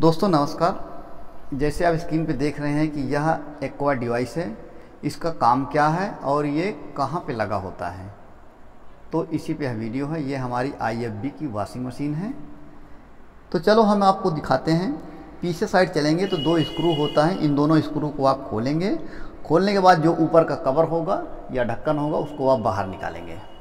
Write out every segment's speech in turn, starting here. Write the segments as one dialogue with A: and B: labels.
A: दोस्तों, नमस्कार। जैसे आप स्क्रीन पे देख रहे हैं कि यह एक्वा डिवाइस है। इसका काम क्या है और ये कहाँ पे लगा होता है? तो इसी पे वीडियो है। ये हमारी आईएफबी की वॉशिंग मशीन है। तो चलो, हम आपको दिखाते हैं। पीछे साइड चलेंगे तो दो स्क्रू होता है। इन दोनों स्क्रू को आप खोलेंगे। खोलने के बाद जो ऊपर का कवर होगा या ढक्कन होगा, उसको आप बाहर निकालेंगे।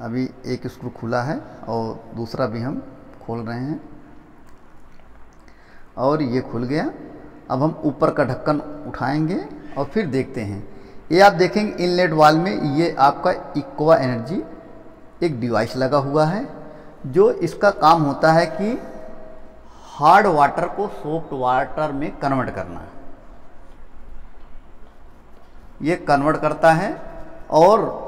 A: अभी एक स्क्रू खुला है और दूसरा भी हम खोल रहे हैं। और ये खुल गया। अब हम ऊपर का ढक्कन उठाएँगे और फिर देखते हैं। ये आप देखेंगे इनलेट वाल में ये आपका इक्वा एनर्जी, एक डिवाइस लगा हुआ है, जो इसका काम होता है कि हार्ड वाटर को सॉफ्ट वाटर में कन्वर्ट करना। ये कन्वर्ट करता है और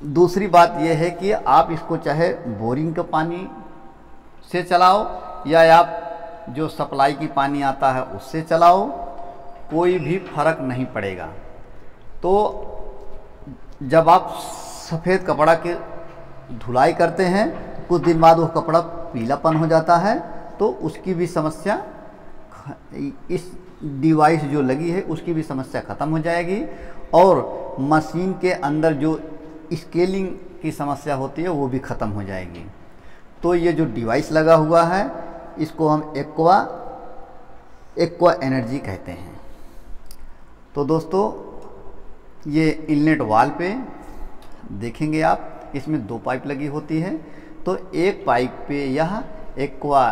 A: दूसरी बात यह है कि आप इसको चाहे बोरिंग का पानी से चलाओ या आप जो सप्लाई की पानी आता है उससे चलाओ, कोई भी फ़र्क नहीं पड़ेगा। तो जब आप सफ़ेद कपड़ा के धुलाई करते हैं, कुछ दिन बाद वो कपड़ा पीलापन हो जाता है तो उसकी भी समस्या इस डिवाइस जो लगी है, उसकी भी समस्या ख़त्म हो जाएगी और मशीन के अंदर जो स्केलिंग की समस्या होती है, वो भी ख़त्म हो जाएगी। तो ये जो डिवाइस लगा हुआ है, इसको हम एक्वा एक्वा एनर्जी कहते हैं। तो दोस्तों, ये इनलेट वाल पे देखेंगे आप, इसमें दो पाइप लगी होती है। तो एक पाइप पे यह एक्वा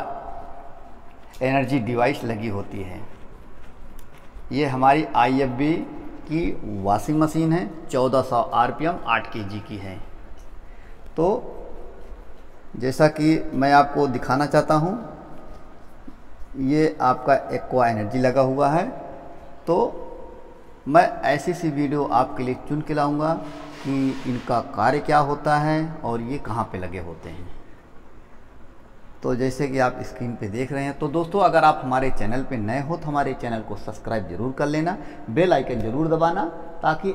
A: एनर्जी डिवाइस लगी होती है। ये हमारी आईएफबी की वॉशिंग मशीन है 1400 आरपीएम 8 केजी की है। तो जैसा कि मैं आपको दिखाना चाहता हूँ, ये आपका एक्वा एनर्जी लगा हुआ है। तो मैं ऐसी सी वीडियो आपके लिए चुन के लाऊँगा कि इनका कार्य क्या होता है और ये कहाँ पे लगे होते हैं। तो जैसे कि आप स्क्रीन पे देख रहे हैं तो दोस्तों, अगर आप हमारे चैनल पे नए हो तो हमारे चैनल को सब्सक्राइब ज़रूर कर लेना, बेल आइकन ज़रूर दबाना, ताकि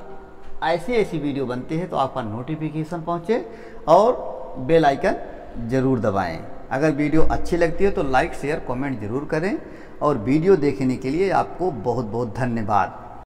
A: ऐसी ऐसी वीडियो बनती है तो आपका नोटिफिकेशन पहुँचे और बेल आइकन ज़रूर दबाएँ। अगर वीडियो अच्छी लगती है तो लाइक शेयर कमेंट ज़रूर करें और वीडियो देखने के लिए आपको बहुत बहुत धन्यवाद।